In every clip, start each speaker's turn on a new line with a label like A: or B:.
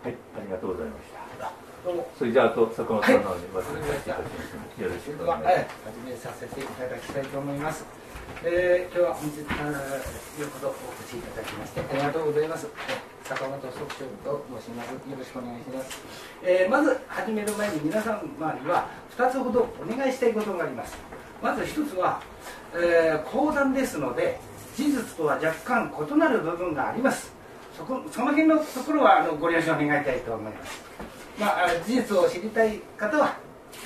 A: はい、ありがとうございました。
B: どうも
A: それじゃあ、あと坂本さんの方に
B: はい。
A: よろしくお
B: は
A: 願いし
B: い、始めさせていただきたいと思います。えー、今日は本日あーよくどお越しいただきましてありがとうございます。え坂本則長と申します。よろしくお願いします。えー、まず始める前に皆さん周りは2つほどお願いしたいことがあります。まず1つは、えー、講談ですので事実とは若干異なる部分があります。そこその辺のところはあのご了承願いたいと思います。まあ、事実を知りたい方は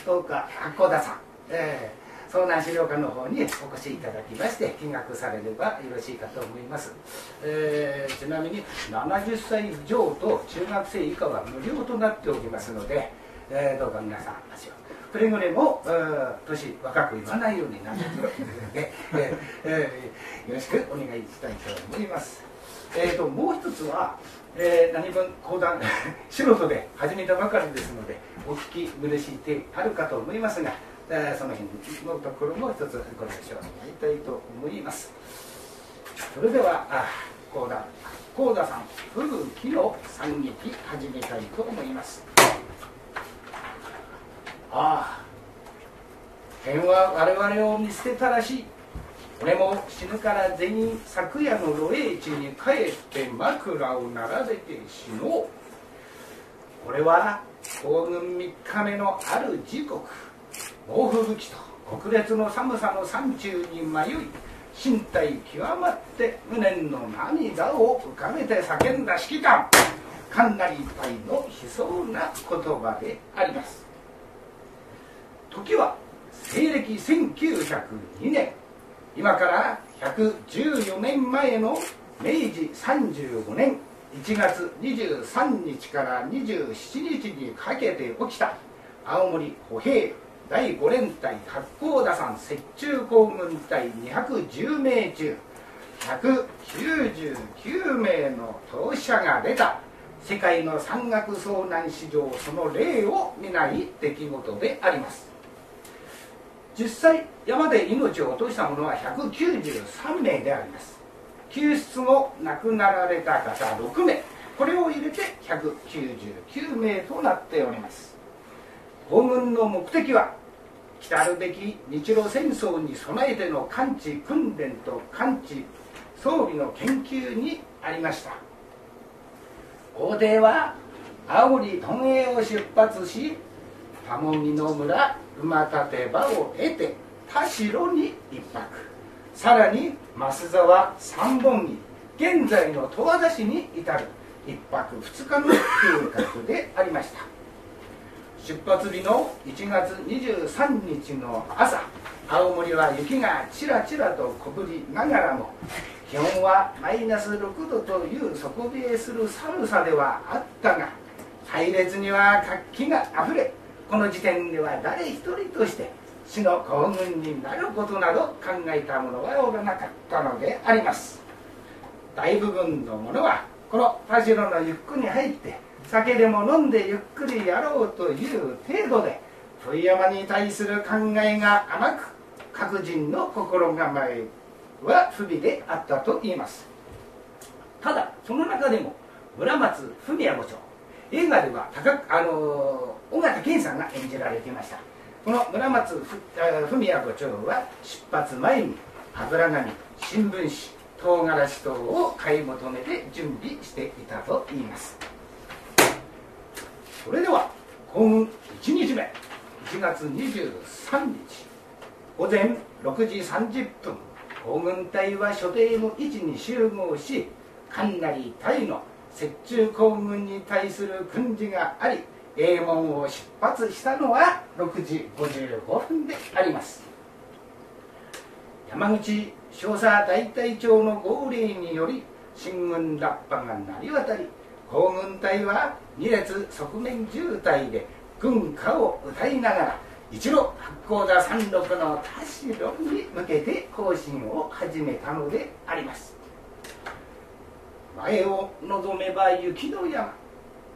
B: どうか八甲田さん、えー遭難資料館の方にお越しいただきまして見学されればよろしいかと思います、えーちなみに70歳以上と中学生以下は無料となっておりますので、えーどうか皆さん足を。くれぐれもえー年若く言わないようになっているので、えーえーよろしくお願いしたいと思います。えー、ともう一つは、えー何分講談 素人で始めたばかりですのでお聞き苦しい点あるかと思いますが、えーその辺のところも一つご了承願いたいと思います。それではあ講談講田さん古きの惨劇始めたいと思います。ああ天は我々を見捨てたらしい。俺も死ぬから全員昨夜の露営地に帰って枕を並べて死のう。俺は皇軍3日目のある時刻。猛吹雪と黒烈の寒さの山中に迷い身体極まって無念の涙を浮かべて叫んだ指揮官。かなりいっぱいの悲壮な言葉であります。時は西暦1902年。今から114年前の明治35年1月23日から27日にかけて起きた青森歩兵第5連隊八甲田山雪中行軍隊210名中199名の当事者が出た世界の山岳遭難史上その例を見ない出来事であります実際山で命を落とした者は193名であります。救出後亡くなられた方6名。これを入れて199名となっております。訪問の目的は来たるべき日露戦争に備えての完治訓練と完治装備の研究にありました。大手は青森屯営を出発し玉木の村馬立て場を得て田代に一泊。さらに増沢三本木。現在の十和田市に至る。一泊二日の計画でありました。出発日の1月23日の朝。青森は雪がちらちらと小降りながらも。気温はマイナス6度という底冷えする寒さではあったが配列には活気があふれこの時点では誰一人として死の行軍になることなど考えた者はおらなかったのであります。大部分の者はこの田代のゆっくり入って酒でも飲んでゆっくりやろうという程度で冬山に対する考えが甘く各人の心構えは不備であったと言います。ただその中でも村松文也部長映画では高あの尾形健さんが演じられていました。この村松文也部長は出発前に油紙新聞紙唐辛子等を買い求めて準備していたといいます。それでは今1日目。1月23日。午前6時30分。皇軍隊は所定の位置に集合し神成隊の雪中行軍に対する訓示があり営門を出発したのは6時55分であります。山口少佐大隊長の号令により進軍ラッパが鳴り渡り皇軍隊は2列側面渋滞で軍歌を歌いながら一路八甲田山麓の田代に向けて行進を始めたのであります。前を望めば雪の山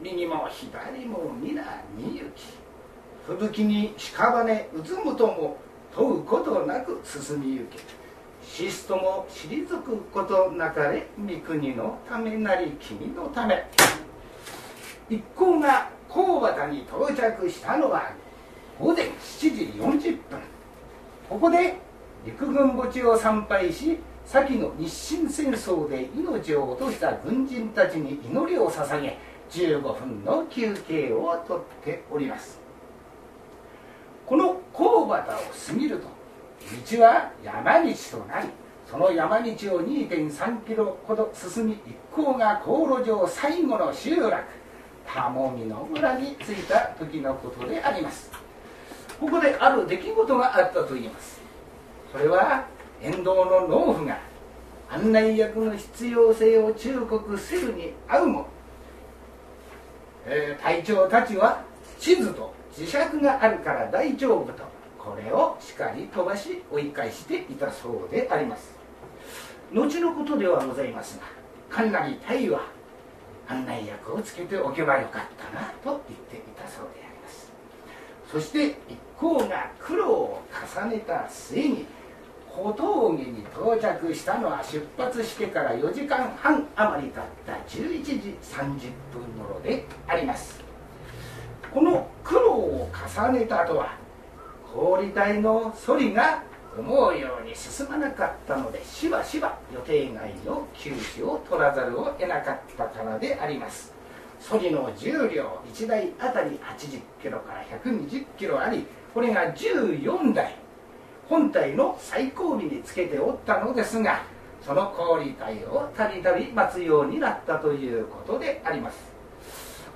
B: 右も左も皆に雪吹雪に屍うつむとも問うことなく進みゆけ。シスとも退くことなかれ三国のためなり君のため。一行が神端に到着したのは午前7時40分。ここで陸軍墓地を参拝し先の日清戦争で命を落とした軍人たちに祈りを捧げ15分の休憩をとっております。この神端を過ぎると道は山道となりその山道を2.3キロほど進み一行が航路上最後の集落田もみの村に着いた時のことであります。ここである出来事があったといいます。それは沿道の農夫が案内役の必要性を忠告せるに合うも、えー、隊長たちは地図と磁石があるから大丈夫とこれをしかり飛ばし追い返していたそうであります。後のことではございますが神成隊は案内役をつけておけばよかったなと言っていたそうであります。そして一行が苦労を重ねた末に小峠に到着したのは出発してから4時間半余り経った11時30分頃であります。この苦労を重ねたとは氷隊のソリが思うように進まなかったのでしばしば予定外の休止を取らざるを得なかったからであります。ソリの重量1台あたり80キロから120キロありこれが14台本体の最後尾につけておったのですがその氷体をたびたび待つようになったということであります。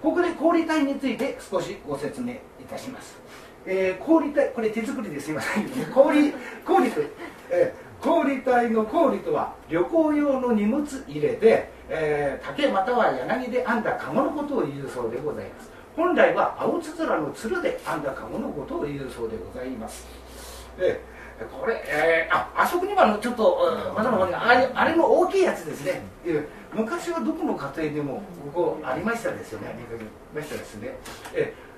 B: ここで氷体について少しご説明いたします。えー、氷体これ手作りですいません 氷氷と、えー、氷体の氷とは旅行用の荷物入れて、えー、竹または柳で編んだ籠のことを言うそうでございます。本来は青つづらのつるで編んだ籠のことを言うそうでございます。でこれ、えー、ああそこにもあのちょっと、まだまだあれあれの大きいやつですね、昔はどこの家庭でもここありましたですよね。ましたですね、えー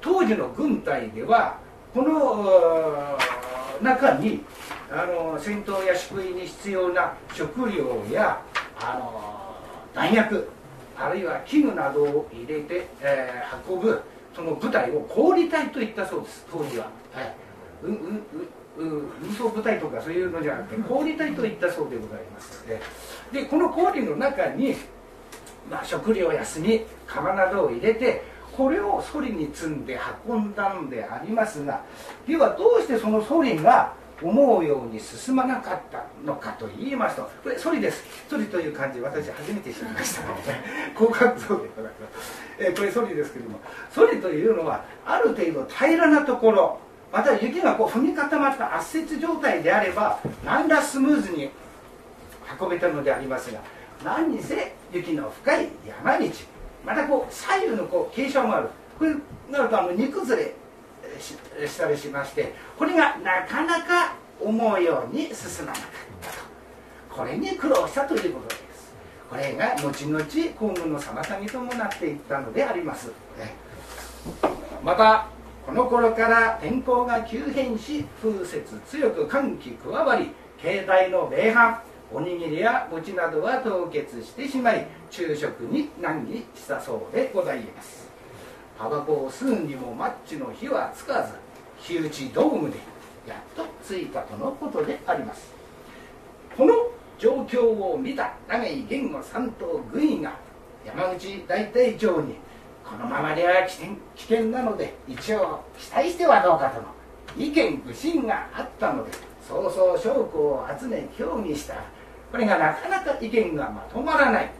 B: 当時の軍隊ではこの中にあの戦闘や宿営に必要な食料やあの弾薬あるいは器具などを入れて、えー、運ぶその部隊を氷隊と言ったそうです当時は、はい、ううう運送部隊とかそういうのじゃなくて氷隊と言ったそうでございますので。でこの氷の中に、まあ、食料や炭釜などを入れてこれをソリに積んで運んだのでありますがではどうしてそのソリが思うように進まなかったのかと言いますとこれソリです。ソリという漢字私初めて知りましたので 広角像でございます、え、これソリですけどもソリというのはある程度平らなところ。また雪がこう踏み固まった圧雪状態であれば何らスムーズに運べたのでありますが何にせ雪の深い山道またこう左右のこう傾斜もある。これなるとあの煮崩れしたりしましてこれがなかなか思うように進まなかったと。これに苦労したということです。これが後々皇軍の妨げともなっていったのであります。またこの頃から天候が急変し風雪強く寒気加わり携帯の米飯おにぎりや餅などは凍結してしまい昼食に難儀したそうでございます。タバコを吸うにもマッチの火はつかず火打ちドームでやっと着いたとのことであります。この状況を見た長井源吾三等軍医が山口大隊長にこのままでは危険危険なので一応期待してはどうかとの意見不信があったので早々証拠を集め協議した。これがなかなか意見がまとまらない。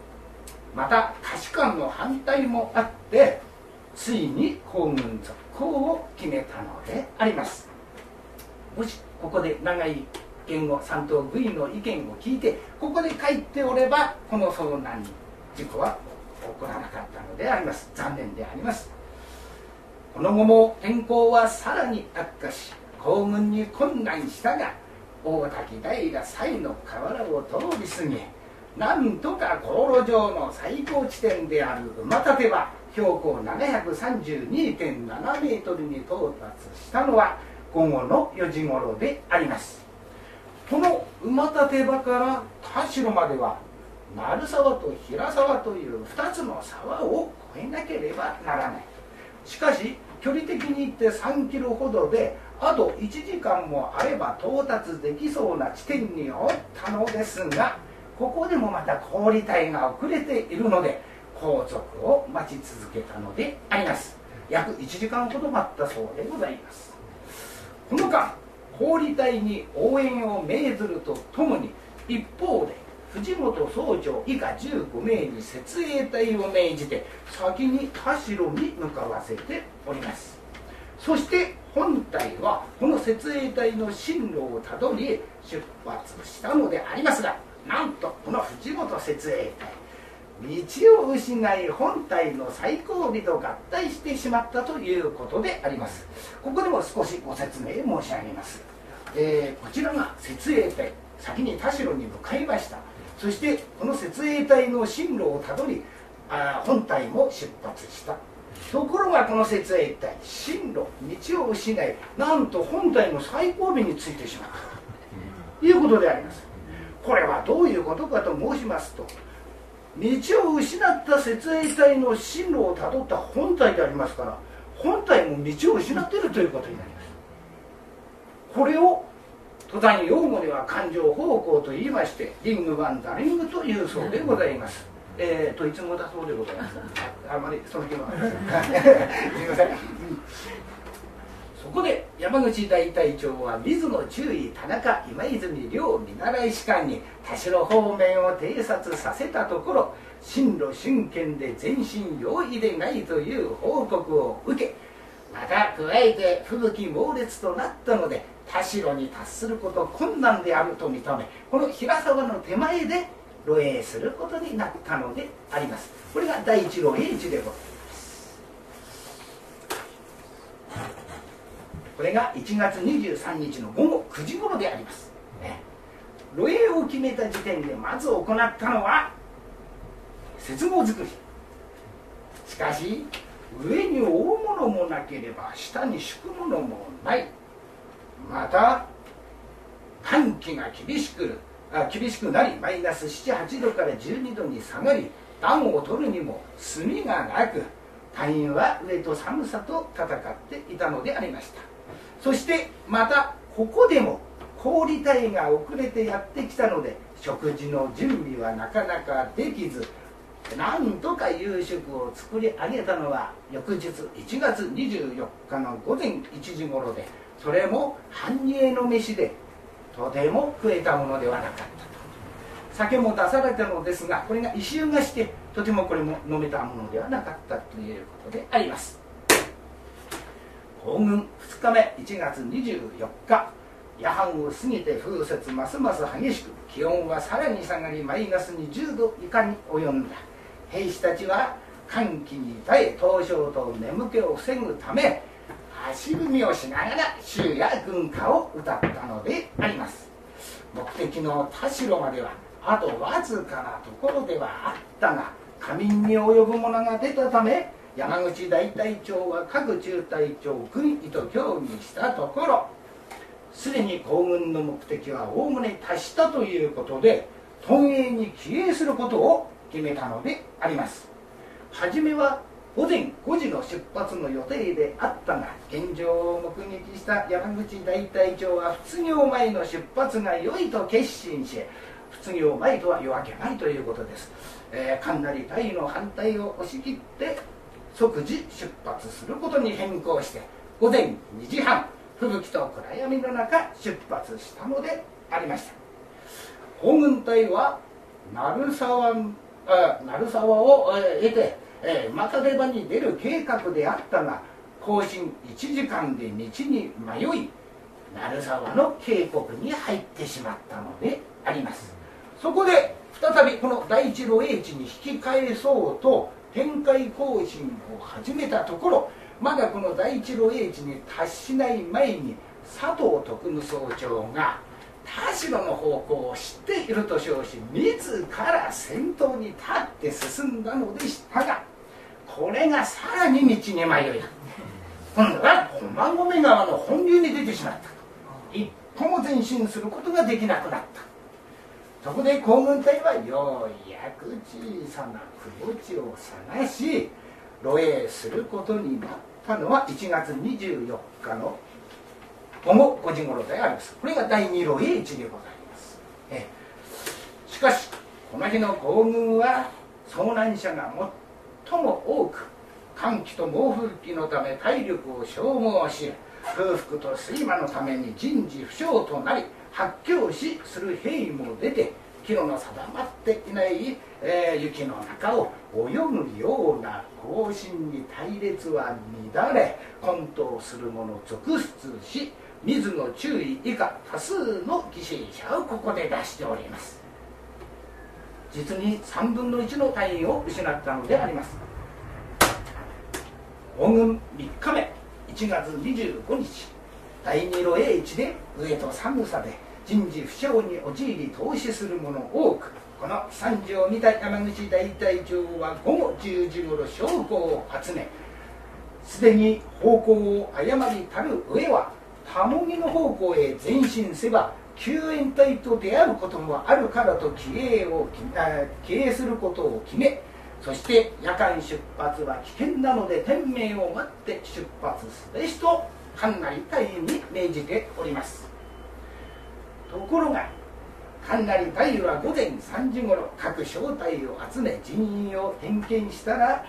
B: また価値観の反対もあってついに皇軍続行を決めたのであります。もしここで長い言語三等部員の意見を聞いてここで帰っておればこの遭難事故は起こらなかった。のであります。残念であります。この後も天候はさらに悪化し行軍に困難したが大滝平西の河原を通り過ぎなんとか航路上の最高地点である馬立場標高732.7メートルに到達したのは午後の4時頃であります。この馬立場から田代までは鳴沢と平沢という2つの沢を越えなければならない。しかし距離的に言って3キロほどであと1時間もあれば到達できそうな地点におったのですがここでもまた氷体が遅れているので後続を待ち続けたのであります。約1時間ほど待ったそうでございます。この間氷隊に応援を命ずるとともに一方で藤本総長以下15名に設営隊を命じて先に田代に向かわせております。そして本隊はこの設営隊の進路をたどり出発したのでありますがなんとこの藤本設営隊道を失い本体の最後尾と合体してしまったということであります。ここでも少しご説明申し上げます、えー、こちらが設営隊先に田代に向かいました。そしてこの設営隊の進路をたどりあ本体も出発した。ところがこの設営隊進路道を失いなんと本体の最後尾についてしまった。ということであります。これはどういうことかと申しますと道を失った設営隊の進路をたどった本体でありますから本体も道を失っているということになります。これを登山用語では感情方向と言いましてリングワンダリングというそうでございます、えー、といつもだそうでございます。あまりその気はす。みません、そこで山口大隊長は水野中尉田中今泉両見習い士官に田代方面を偵察させたところ進路瞬間で全身容易でないという報告を受けまた加えて吹雪猛烈となったので田代に達すること困難であると認めこの平沢の手前で露営することになったのであります。これが第一露営地でございます。これが1月23日の午後9時頃であります、ね、露営を決めた時点でまず行ったのは雪合作り。しかし上に覆うものもなければ下に敷くものもない。また寒気が厳しくあ厳しくなりマイナス78度から12度に下がり暖を取るにも炭がなく隊員は上と寒さと戦っていたのでありました。そしてまたここでも氷隊が遅れてやってきたので食事の準備はなかなかできずなんとか夕食を作り上げたのは翌日1月24日の午前1時頃でそれも半煮えの飯でとても食えたものではなかったと。酒も出されたのですがこれが異臭がしてとてもこれも飲めたものではなかったということであります。行軍2日目1月24日。夜半を過ぎて風雪ますます激しく気温はさらに下がりマイナス20度以下に及んだ。兵士たちは寒気に耐え凍傷と眠気を防ぐため足踏みをしながら衆や軍歌を歌ったのであります。目的の田代まではあとわずかなところではあったが仮眠に及ぶ者が出たため山口大隊長は各中隊長軍医と協議したところすでに行軍の目的はおおむね達したということで屯営に帰営することを決めたのであります。初めは午前5時の出発の予定であったが現状を目撃した山口大隊長は卒業前の出発が良いと決心し卒業前とは夜明けないということです、えー、かなり隊の反対を押し切って即時出発することに変更して午前2時半吹雪と暗闇の中出発したのでありました。砲軍隊は鳴沢あ鳴沢を、え得て、えー、又出場に出る計画であったが行進1時間で道に迷い。鳴沢の渓谷に入ってしまったのであります。そこで再びこの第一路営地に引き返そうと展開行進を始めたところまだこの第一路営地に達しない前に佐藤徳務総長が田代の方向を知っていると称し自ら先頭に立って進んだのでしたがこれがさらに道に迷い今度は駒込川の本流に出てしまった。一歩も前進することができなくなった。そこで皇軍隊はようやく小さな窪地を探し露営することになったのは1月24日の午後5時頃であります。これが第2露営地でございます。えしかしこの日の行軍は遭難者が最も多く寒気と猛吹雪のため体力を消耗し空腹と睡魔のために人事不詳となり発狂しする兵も出て岐路の定まっていない、えー、雪の中を泳ぐような行進に隊列は乱れ混沌する者続出し水の注意以下多数の犠牲者をここで出しております。実に3分の1の隊員を失ったのであります。黄軍3日目1月25日。第二路英一で上と寒さで人事不詳に陥り投資する者多くこの三条見た山口大隊長は午後10時ごろ証拠を集めすでに方向を誤りたる上はたもぎの方向へ前進せば救援隊と出会うこともあるからと帰営を帰営することを決めそして夜間出発は危険なので天命を待って出発すべしと神成隊員に命じております。ところが神成隊員は午前3時ごろ各小隊を集め人員を点検したら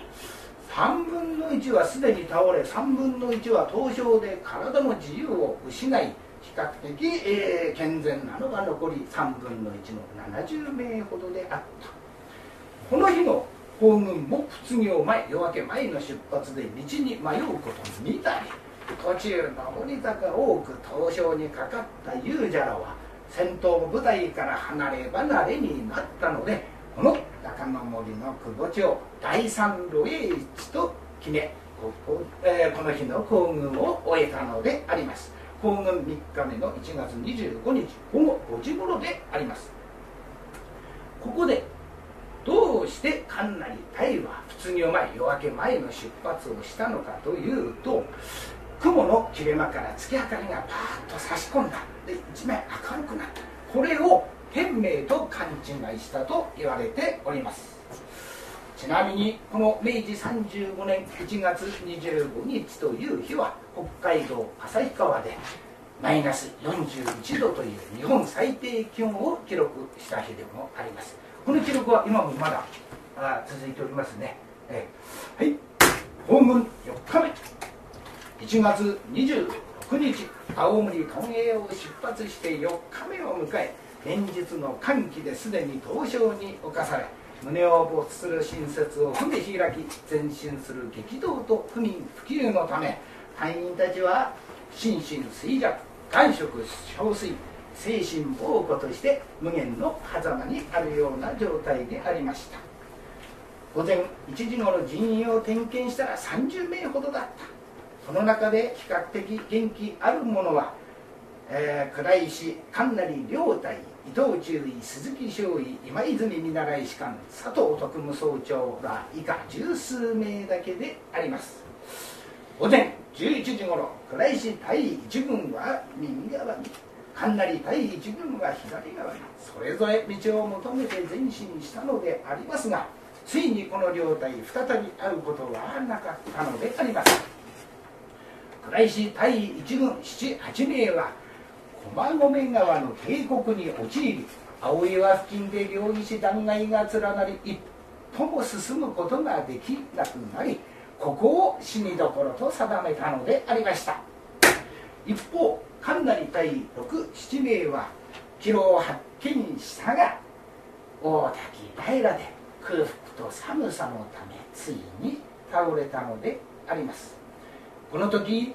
B: 3分の1はすでに倒れ3分の1は凍傷で体の自由を失い比較的、えー、健全なのが残り3分の1の70名ほどであった。この日の皇軍も卒業前夜明け前の出発で道に迷うことに見たり途中上り坂多く凍傷にかかった勇者らは戦闘部隊から離れ離れになったのでこの中の森の久保町第三路営地と決めここ,、えー、この日の行軍を終えたのであります。行軍3日目の1月25日午後5時頃であります。ここでどうして神成隊は卒業前夜明け前の出発をしたのかというと雲の切れ間から月明かりがパーッと差し込んだ。で一面明るくなった。これを天命と勘違いしたと言われております。ちなみにこの明治35年1月25日という日は北海道旭川でマイナス41度という日本最低気温を記録した日でもあります。この記録は今もまだあ続いておりますね、えー、はい。訪問4日目1月26日青森関営を出発して4日目を迎え連日の歓喜ですでに凍傷に侵され胸を没する新設を踏み開き前進する激動と不眠不休のため隊員たちは心身衰弱眼色憔悴精神暴行として無限の狭間にあるような状態でありました。午前1時ごろ人員を点検したら30名ほどだった。その中で比較的元気ある者は、えー、倉石神成両隊伊藤忠尉鈴木少尉今泉見習い士官佐藤徳務総長ら以下十数名だけであります。午前11時ごろ倉石対一軍は右側に神成対一軍は左側にそれぞれ道を求めて前進したのでありますがついにこの両隊再び会うことはなかったのであります。倉石対一軍78名は駒込川の渓谷に陥り青岩付近で両岸断崖が連なり一歩も進むことができなくなりここを死にどころと定めたのでありました。一方神成対67名は帰路を発見したが大滝平で空腹と寒さのためついに倒れたのであります。この時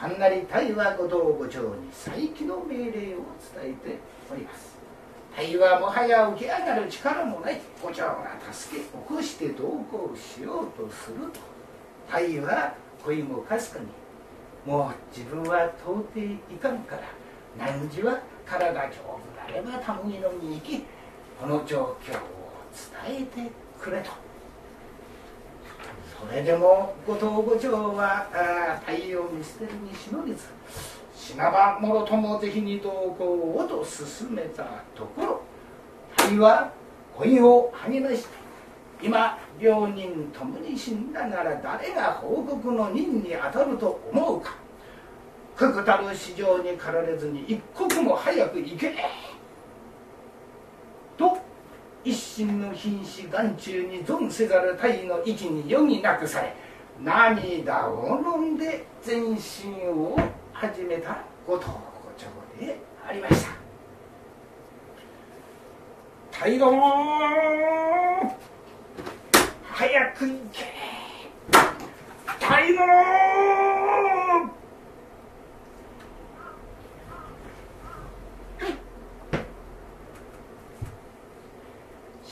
B: 神成大和後道部長に再起の命令を伝えております大はもはや起き上がる力もない部長が助け起こして同行しようとする。と大は恋もかすかにもう自分は到底いかんから何時は体丈夫なればたむぎのに行きこの状況を伝えてくれと。それでも後藤五長は太陽見捨てるに忍びず死なばもろともぜひに同行をと進めたところ。いは恋を励まして今両人ともに死んだなら誰が報告の任に当たると思うか。くくたる市場に駆られずに一刻も早く行け。一心の瀕死眼中に存せざる体の息に余儀なくされ涙を飲んで全身を始めたご当ちょでありました。太郎早く行け！太郎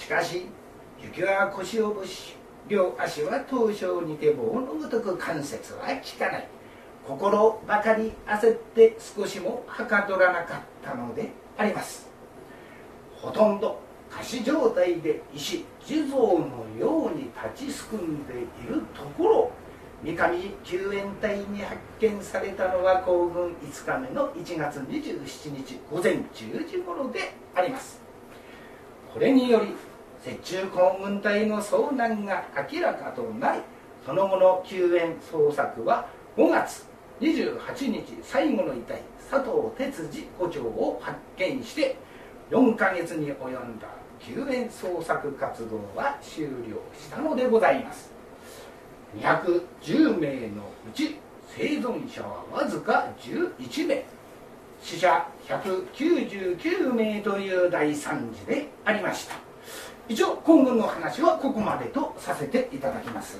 B: しかし雪は腰をぶし両足は凍傷にて棒のごとく関節は効かない。心ばかり焦って少しもはかどらなかったのであります。ほとんど仮死状態で石地蔵のように立ちすくんでいるところ。三上救援隊に発見されたのは行軍5日目の1月27日午前10時頃であります。これにより雪中行軍隊の遭難が明らかとなりその後の救援捜索は5月28日最後の遺体佐藤哲司胡長を発見して4ヶ月に及んだ救援捜索活動は終了したのでございます。210名のうち生存者はわずか11名。死者199名という大惨事でありました。以上今後の話はここまでとさせていただきます。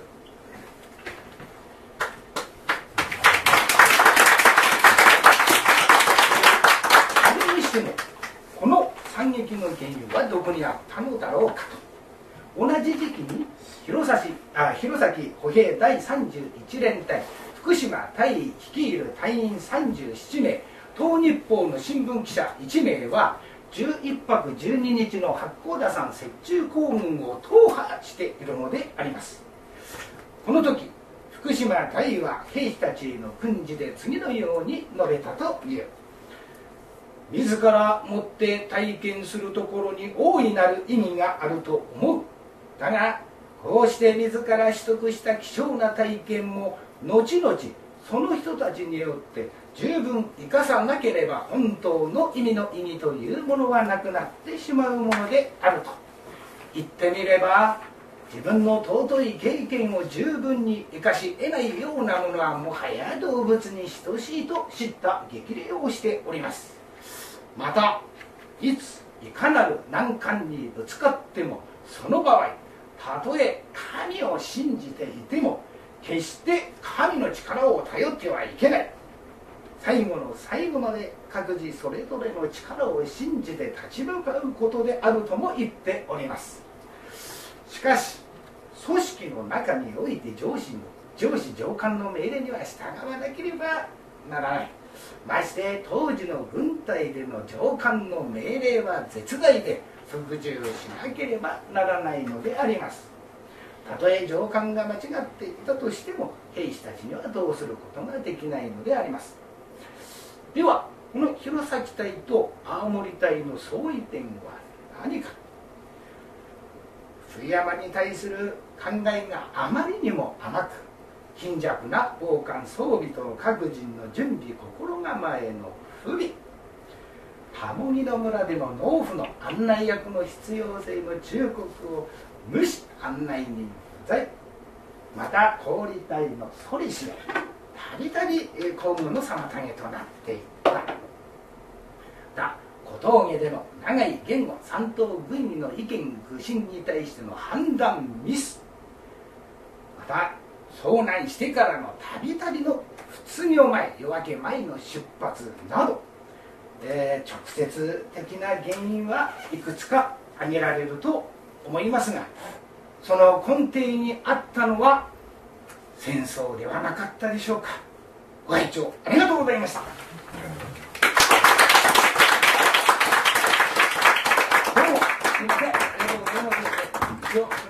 B: それにしてもこの惨劇の原因はどこにあったのだろうかと。同じ時期に弘前あ弘前歩兵第31連隊福島隊員率いる隊員37名東日報の新聞記者1名は11泊12日の八甲田山雪中行軍を踏破しているのであります。この時福島隊は兵士たちの訓示で次のように述べたという。自ら持って体験するところに大いなる意味があると思う。だがこうして自ら取得した貴重な体験も後々その人たちによって十分生かさなければ本当の意味の意義というものはなくなってしまうものであると。言ってみれば自分の尊い経験を十分に生かし得ないようなものはもはや動物に等しいと知った激励をしております。またいついかなる難関にぶつかってもその場合たとえ神を信じていても決して神の力を頼ってはいけない。最後の最後まで各自それぞれの力を信じて立ち向かうことであるとも言っております。しかし組織の中において上司の上司上官の命令には従わなければならない。まして当時の軍隊での上官の命令は絶大で服従しなければならないのであります。たとえ上官が間違っていたとしても兵士たちにはどうすることができないのであります。ではこの弘前隊と青森隊の相違点は何か。冬山に対する考えがあまりにも甘く貧弱な防寒装備と各人の準備心構えの不備。モニの村での農夫の案内役の必要性の忠告を無視案内人不在。また氷隊のソリ氏がたびたび公務の妨げとなっていった。だ小峠での長い言語三等軍医の意見愚信に対しての判断ミス。また遭難してからのたびたびの不業前夜明け前の出発など、えー、直接的な原因はいくつか挙げられると思いますがその根底にあったのは戦争ではなかったでしょうか。ご拝聴ありがとうございました。どうもすいません。ありがとうございます。